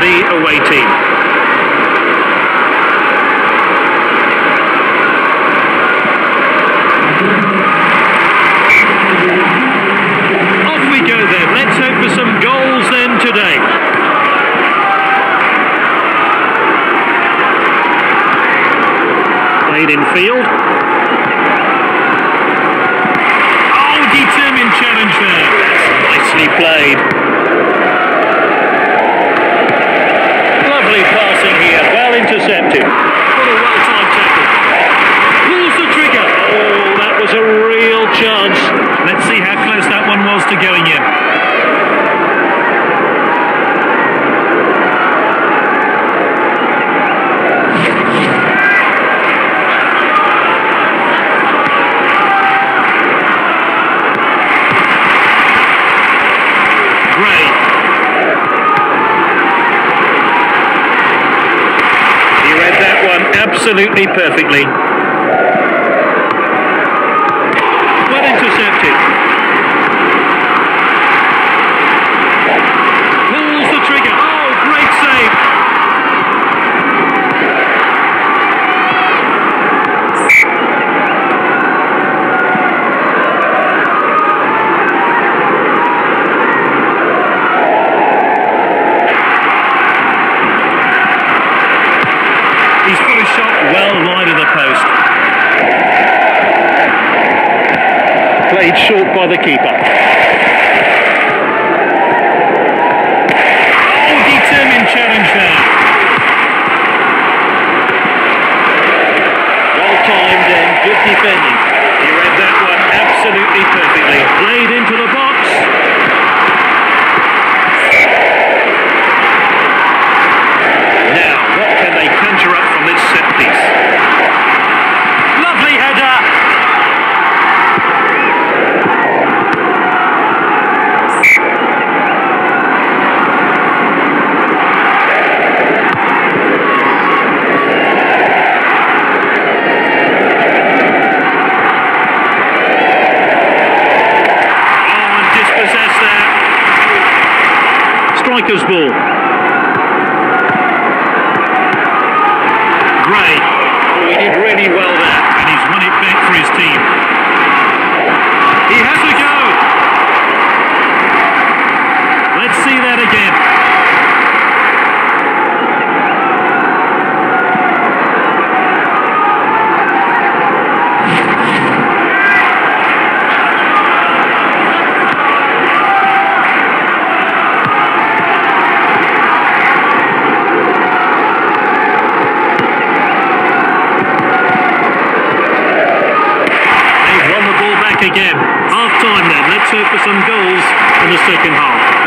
the away team. perfectly. defending. He read that one absolutely perfectly. Played into the box. striker's ball. Great. Oh, he did really well there. And he's won it back for his team. He has a go. Let's see that again. back again. Half time then. Let's hope for some goals in the second half.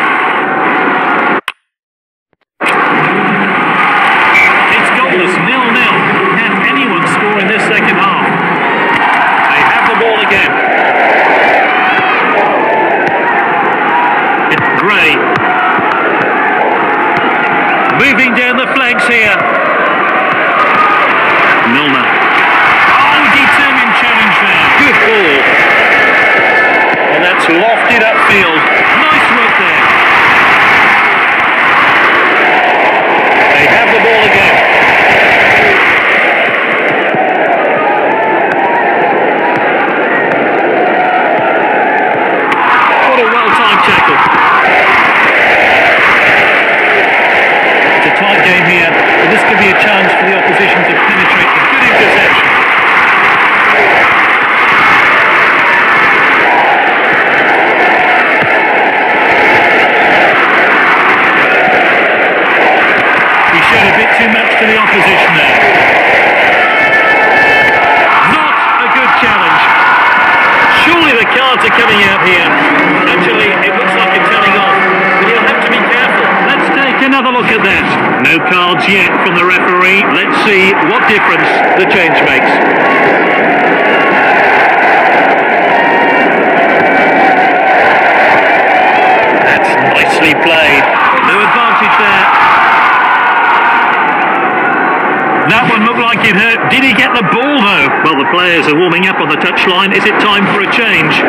at that. No cards yet from the referee. Let's see what difference the change makes. That's nicely played. No advantage there. That one looked like it hurt. Did he get the ball though? Well, the players are warming up on the touchline. Is it time for a change?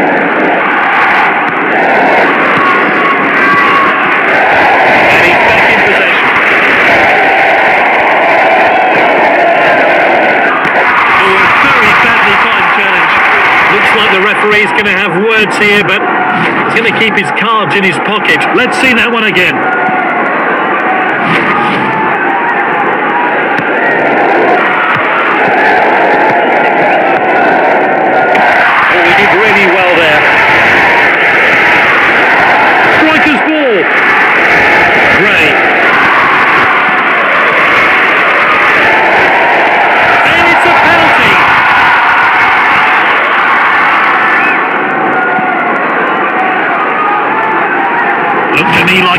Like the referee's going to have words here, but he's going to keep his cards in his pocket. Let's see that one again.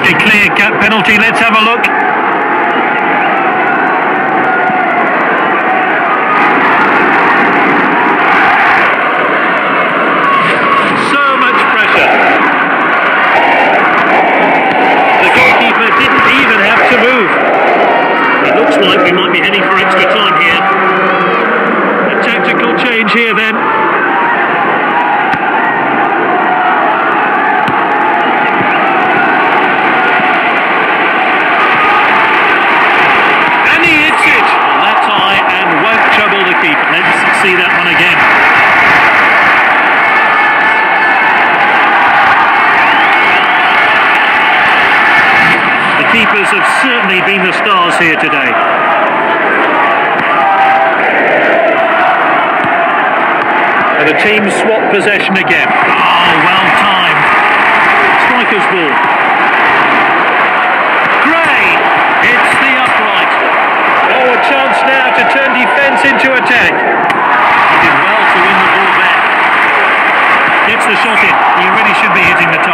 A clear-cut penalty. Let's have a look. The have certainly been the stars here today. And the team swap possession again. Oh, well timed. Striker's ball. Gray hits the upright. Oh, a chance now to turn defence into attack. He did well to win the ball back. Gets the shot in. He really should be hitting the target.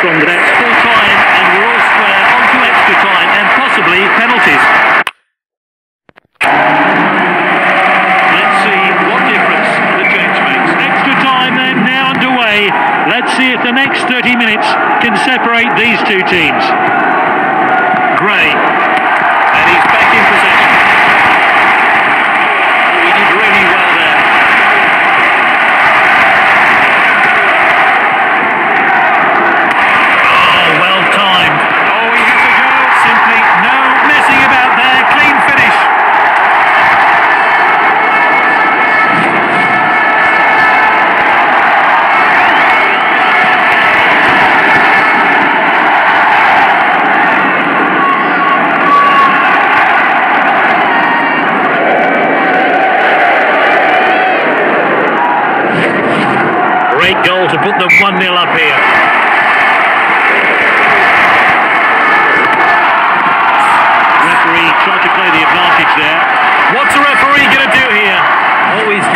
From the next full time, and we're all square onto extra time and possibly penalties. Let's see what difference the change makes. Extra time then now underway. Let's see if the next 30 minutes can separate these two teams. Gray. And he's back in possession. Oh, he did really well there. Oh, well timed. Oh, he has a go. Simply no messing about there. Clean finish. Great goal to put them 1 0 up here. Referee tried to play the advantage there. What's the referee going to do here? Oh, he's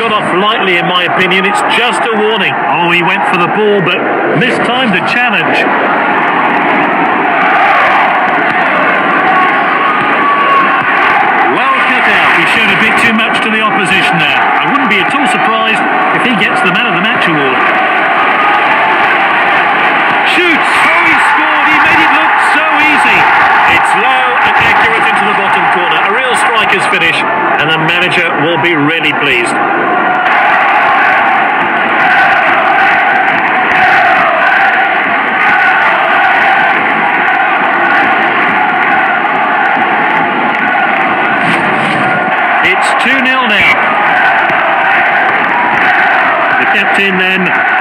got off lightly, in my opinion. It's just a warning. Oh, he went for the ball, but mistimed the challenge. Well cut out. He showed a bit too much to the opposition there. I wouldn't be at all surprised if he gets the man of the match award. Shoots! Oh, he scored! He made it look so easy. It's low and accurate into the bottom corner. A real striker's finish, and the manager will be really pleased. It's 2 0 now. The captain then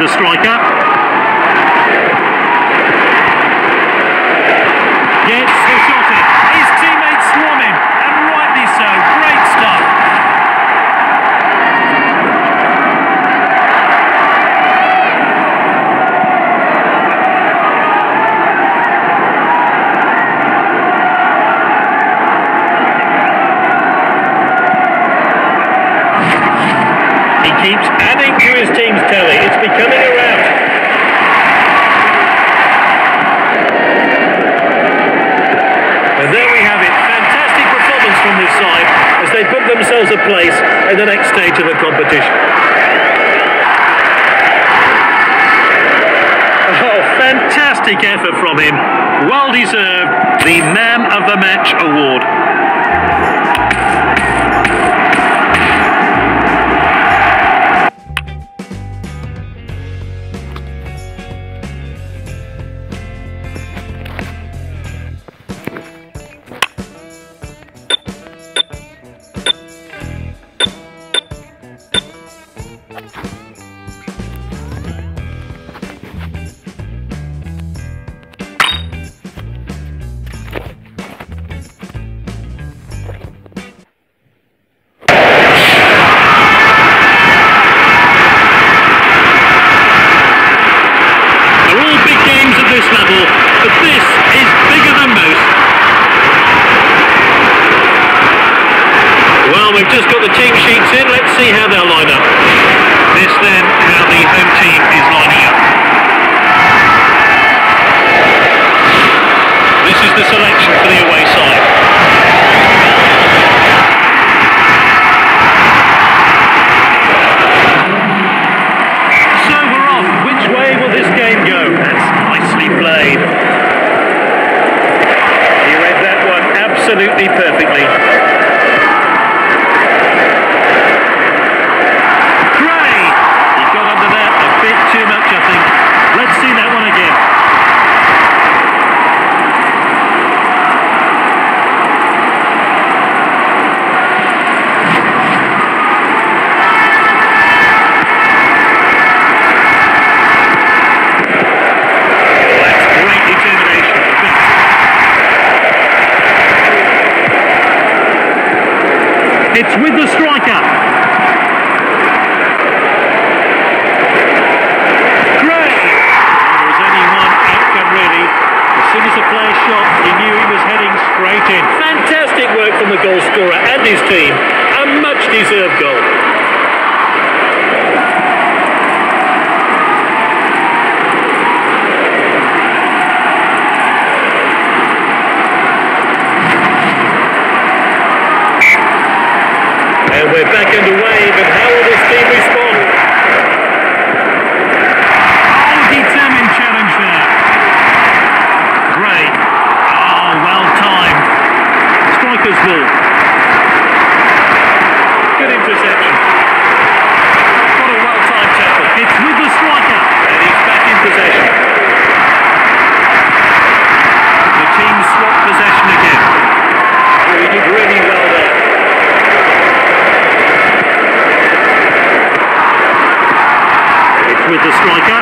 the striker. Gets the shot in. His teammates swarm him, and rightly so. Great stuff. He keeps adding to his team's tally be coming around. And there we have it. Fantastic performance from this side as they put themselves a place in the next stage of the competition. Oh, fantastic effort from him. Well deserved the Man of the Match award. with the striker.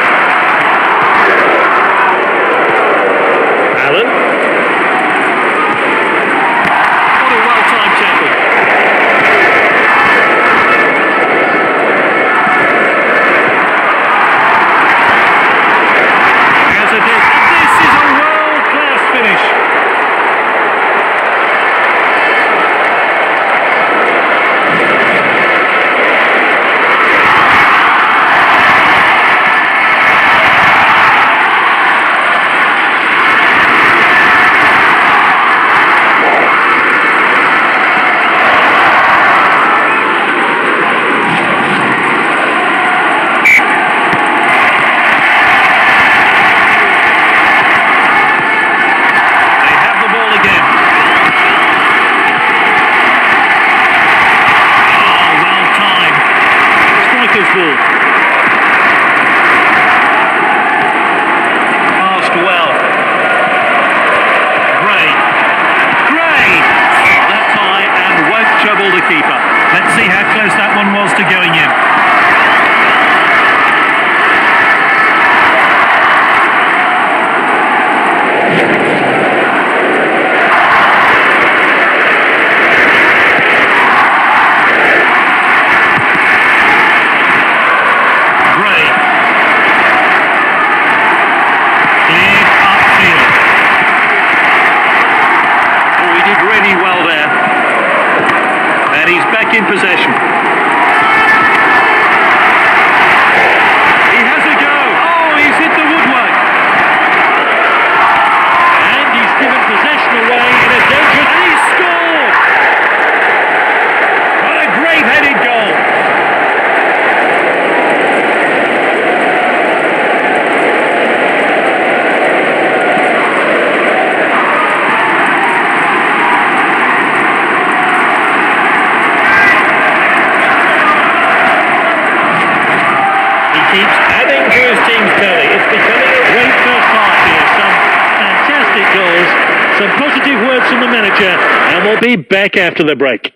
The manager, and we'll be back after the break.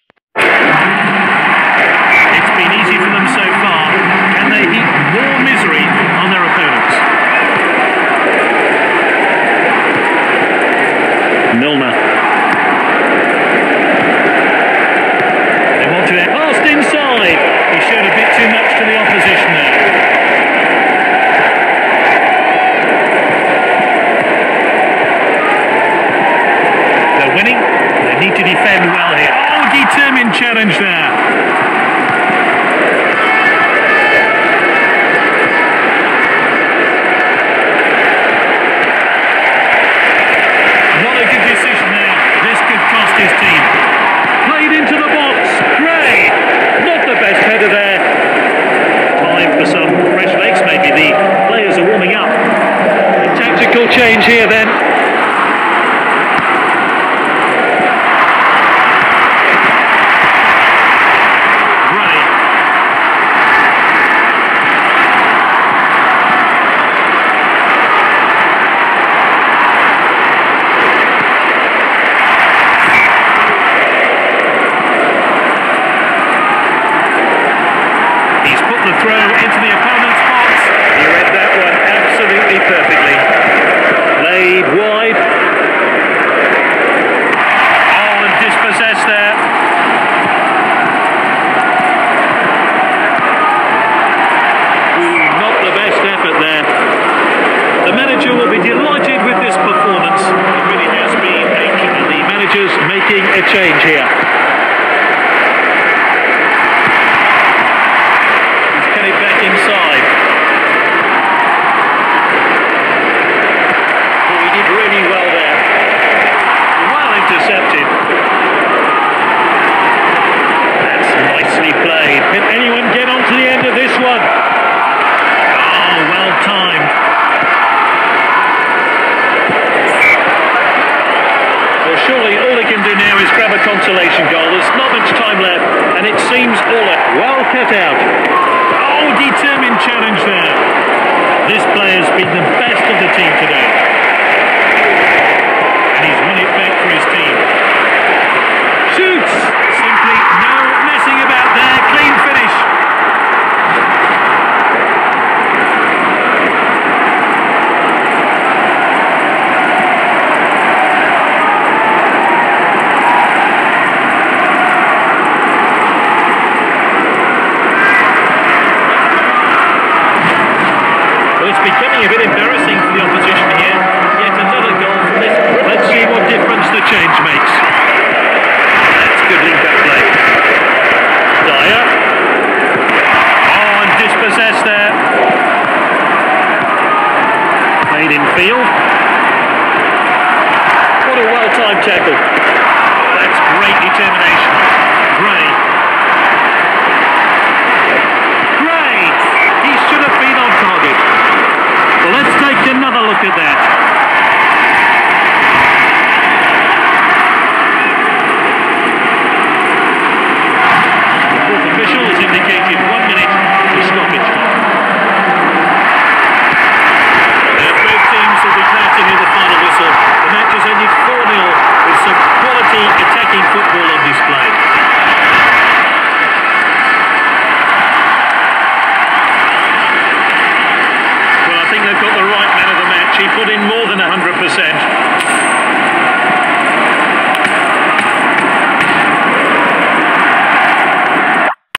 change here then. half out.